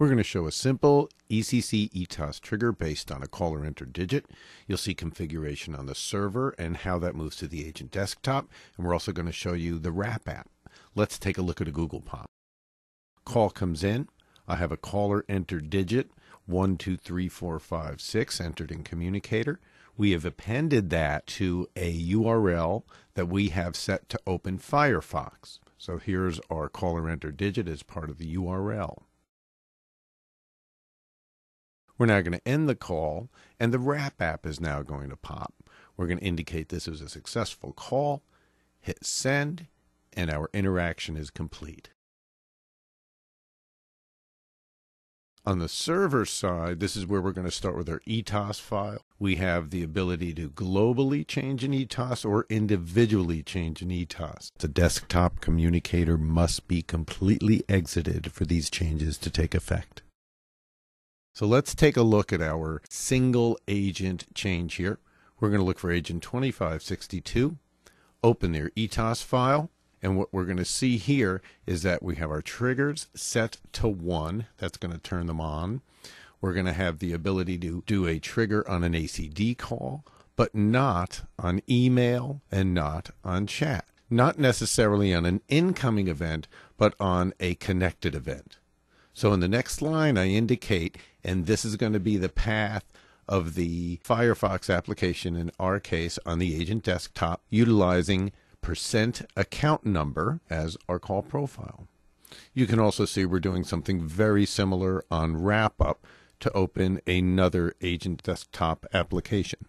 We're going to show a simple ECC ETAS trigger based on a caller enter digit. You'll see configuration on the server and how that moves to the agent desktop. And we're also going to show you the WRAP app. Let's take a look at a Google POP. Call comes in. I have a caller enter digit 123456 entered in communicator. We have appended that to a URL that we have set to open Firefox. So here's our caller enter digit as part of the URL. We're now going to end the call, and the WRAP app is now going to pop. We're going to indicate this was a successful call, hit send, and our interaction is complete. On the server side, this is where we're going to start with our ETAS file. We have the ability to globally change an ETAS or individually change an ETAS. The desktop communicator must be completely exited for these changes to take effect. So let's take a look at our single agent change here. We're going to look for agent 2562, open their ETAS file, and what we're going to see here is that we have our triggers set to 1. That's going to turn them on. We're going to have the ability to do a trigger on an ACD call, but not on email and not on chat. Not necessarily on an incoming event, but on a connected event. So in the next line, I indicate, and this is going to be the path of the Firefox application in our case on the agent desktop utilizing percent account number as our call profile. You can also see we're doing something very similar on wrap up to open another agent desktop application.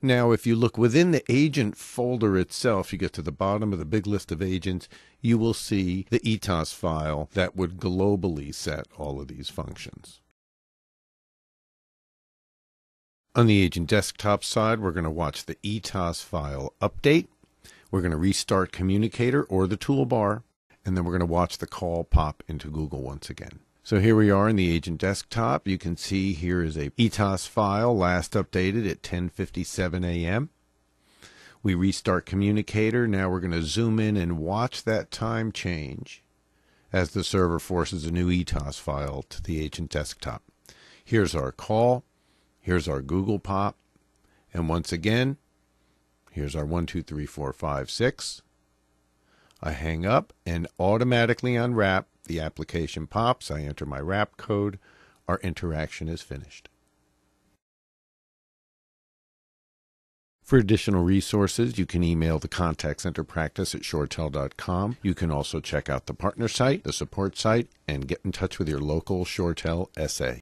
Now, if you look within the agent folder itself, you get to the bottom of the big list of agents, you will see the ETAS file that would globally set all of these functions. On the agent desktop side, we're going to watch the ETAS file update. We're going to restart Communicator or the toolbar, and then we're going to watch the call pop into Google once again. So here we are in the agent desktop. You can see here is a ETAS file last updated at 10:57 a.m. We restart communicator. Now we're going to zoom in and watch that time change as the server forces a new ETAS file to the agent desktop. Here's our call. Here's our Google pop. And once again, here's our 123456. I hang up and automatically unwrap the application pops. I enter my WRAP code. Our interaction is finished. For additional resources, you can email the contact center practice at ShoreTel.com. You can also check out the partner site, the support site, and get in touch with your local ShoreTel SA.